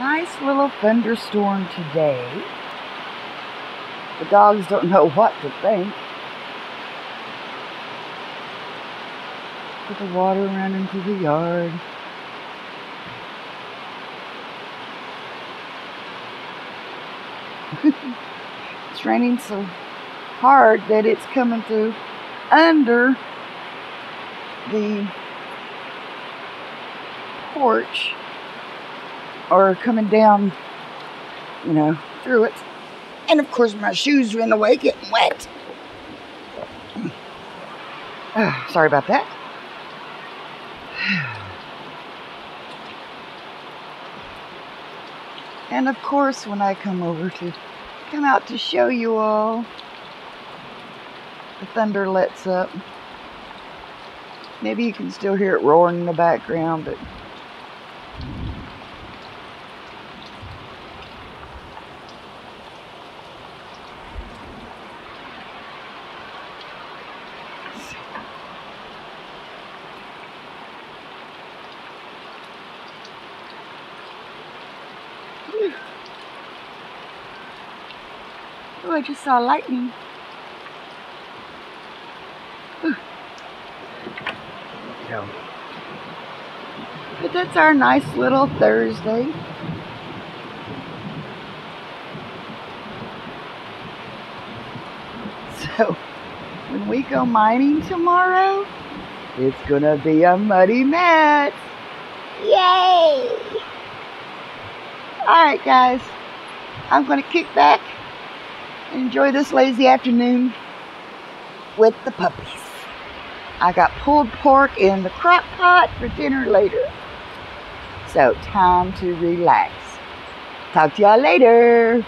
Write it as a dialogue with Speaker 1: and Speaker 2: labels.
Speaker 1: Nice little thunderstorm today. The dogs don't know what to think. Put the water ran into the yard. it's raining so hard that it's coming through under the porch or coming down, you know, through it. And of course, my shoes are in the way getting wet. Oh, sorry about that. And of course, when I come over to come out to show you all, the thunder lets up. Maybe you can still hear it roaring in the background, but Oh, I just saw lightning. So, but that's our nice little Thursday. So, when we go mining tomorrow, it's gonna be a muddy mess. Yay! Alright, guys, I'm gonna kick back and enjoy this lazy afternoon with the puppies. I got pulled pork in the crock pot for dinner later. So, time to relax. Talk to y'all later.